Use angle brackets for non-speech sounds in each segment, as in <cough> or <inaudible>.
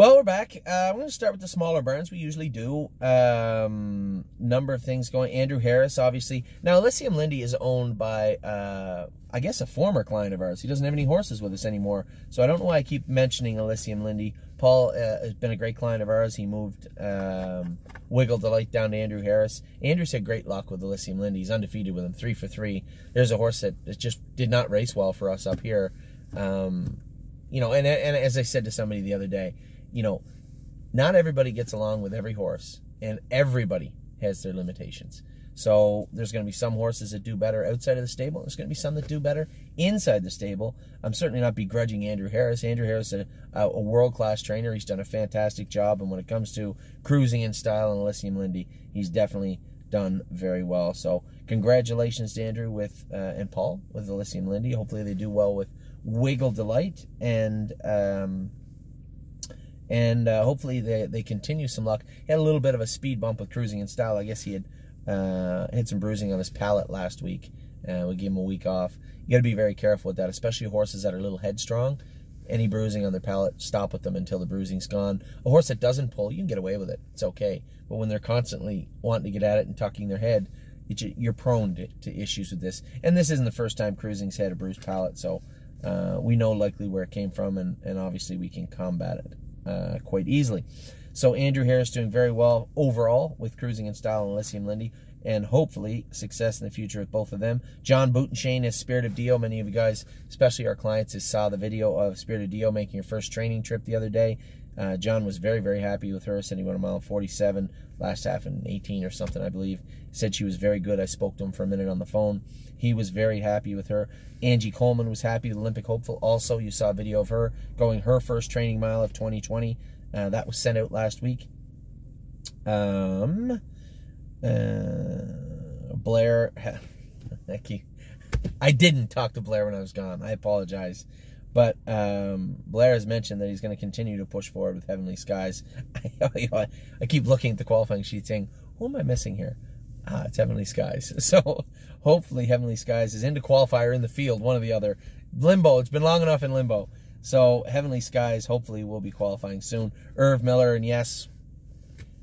Well, we're back. Uh, I'm going to start with the smaller burns. We usually do. Um, number of things going. Andrew Harris, obviously. Now, Elysium Lindy is owned by, uh, I guess, a former client of ours. He doesn't have any horses with us anymore. So I don't know why I keep mentioning Elysium Lindy. Paul uh, has been a great client of ours. He moved um, Wiggle Delight down to Andrew Harris. Andrew's had great luck with Elysium Lindy. He's undefeated with him, three for three. There's a horse that just did not race well for us up here. Um, you know, and, and as I said to somebody the other day, you know, not everybody gets along with every horse, and everybody has their limitations. So there's going to be some horses that do better outside of the stable. There's going to be some that do better inside the stable. I'm certainly not begrudging Andrew Harris. Andrew Harris is a, a world-class trainer. He's done a fantastic job. And when it comes to cruising in style and Elysium Lindy, he's definitely done very well. So congratulations to Andrew with uh, and Paul with Elysium Lindy. Hopefully they do well with Wiggle Delight. And... Um, and uh, hopefully they, they continue some luck. He had a little bit of a speed bump with cruising in style. I guess he had uh, had some bruising on his palate last week. Uh, we gave him a week off. You got to be very careful with that, especially horses that are a little headstrong. Any bruising on their palate, stop with them until the bruising's gone. A horse that doesn't pull, you can get away with it. It's okay. But when they're constantly wanting to get at it and tucking their head, you're prone to, to, issues with this. And this isn't the first time cruising's had a bruised palate, so uh, we know likely where it came from, and, and obviously we can combat it uh, quite easily. So Andrew Harris doing very well overall with Cruising in Style and Elysium Lindy, and hopefully success in the future with both of them. John Shane is Spirit of Dio. Many of you guys, especially our clients, has saw the video of Spirit of Dio making her first training trip the other day. Uh, John was very, very happy with her. Said he went a mile 47 last half in 18 or something, I believe. Said she was very good. I spoke to him for a minute on the phone. He was very happy with her. Angie Coleman was happy Olympic hopeful. Also, you saw a video of her going her first training mile of 2020. Uh, that was sent out last week. Um, uh, Blair, <laughs> I didn't talk to Blair when I was gone. I apologize. But um, Blair has mentioned that he's going to continue to push forward with Heavenly Skies. <laughs> <laughs> I, I keep looking at the qualifying sheet saying, who am I missing here? Ah, it's Heavenly Skies. So hopefully Heavenly Skies is into qualifier in the field, one or the other. Limbo, it's been long enough in limbo. So Heavenly Skies hopefully will be qualifying soon. Erv Miller, and yes,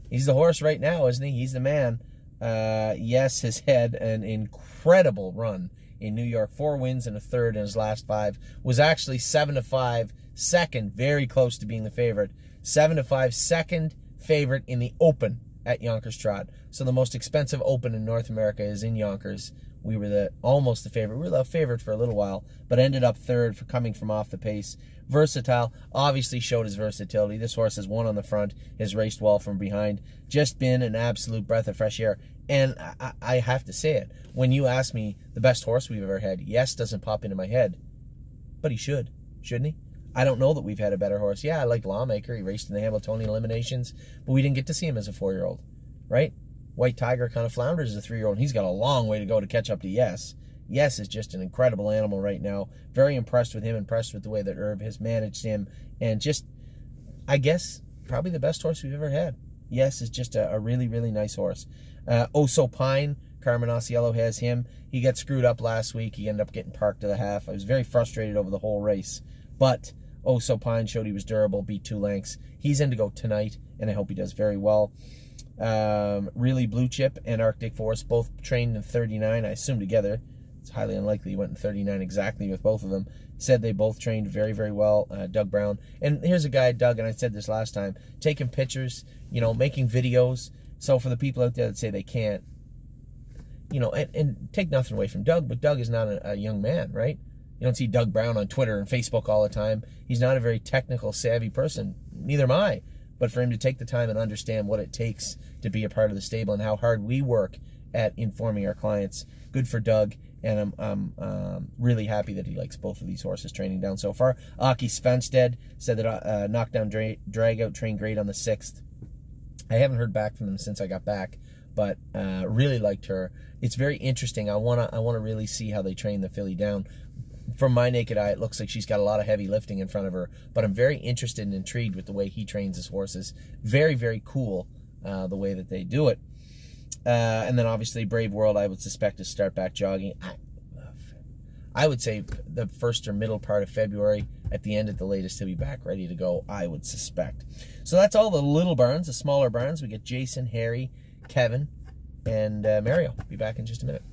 he's the horse right now, isn't he? He's the man. Uh, yes, has <laughs> had an incredible run in New York. Four wins and a third in his last five. Was actually seven to five, second, very close to being the favorite. Seven to five, second favorite in the Open at Yonkers Trot. So the most expensive Open in North America is in Yonkers. We were the almost the favorite. We were the favorite for a little while, but ended up third for coming from off the pace. Versatile, obviously showed his versatility. This horse has won on the front, has raced well from behind. Just been an absolute breath of fresh air. And I, I have to say it. When you ask me the best horse we've ever had, yes doesn't pop into my head. But he should, shouldn't he? I don't know that we've had a better horse. Yeah, I like Lawmaker. He raced in the Hambletonian eliminations, but we didn't get to see him as a four-year-old, right? White Tiger kind of flounders as a three-year-old. He's got a long way to go to catch up to Yes. Yes is just an incredible animal right now. Very impressed with him, impressed with the way that Erv has managed him, and just, I guess, probably the best horse we've ever had. Yes is just a, a really, really nice horse. Uh, Oso Pine, Carmen Auciello has him. He got screwed up last week. He ended up getting parked to the half. I was very frustrated over the whole race. But Oso Pine showed he was durable, beat two lengths. He's in to go tonight, and I hope he does very well. Um, really Blue Chip and Arctic Force both trained in 39, I assume together. It's highly unlikely he went in 39 exactly with both of them. Said they both trained very, very well. Uh, Doug Brown. And here's a guy, Doug, and I said this last time, taking pictures, you know, making videos, so for the people out there that say they can't, you know, and, and take nothing away from Doug, but Doug is not a, a young man, right? You don't see Doug Brown on Twitter and Facebook all the time. He's not a very technical, savvy person. Neither am I. But for him to take the time and understand what it takes to be a part of the stable and how hard we work at informing our clients, good for Doug. And I'm, I'm um, really happy that he likes both of these horses training down so far. Ake Svanstedt said that uh, knockdown dra drag out trained great on the 6th. I haven't heard back from them since I got back, but uh, really liked her. It's very interesting. I wanna I wanna really see how they train the filly down. From my naked eye, it looks like she's got a lot of heavy lifting in front of her, but I'm very interested and intrigued with the way he trains his horses. Very, very cool uh, the way that they do it. Uh, and then obviously Brave World, I would suspect, to start back jogging. I, I would say the first or middle part of February, at the end at the latest, he'll be back ready to go, I would suspect. So that's all the little barns, the smaller barns. We get Jason, Harry, Kevin, and uh, Mario. Be back in just a minute.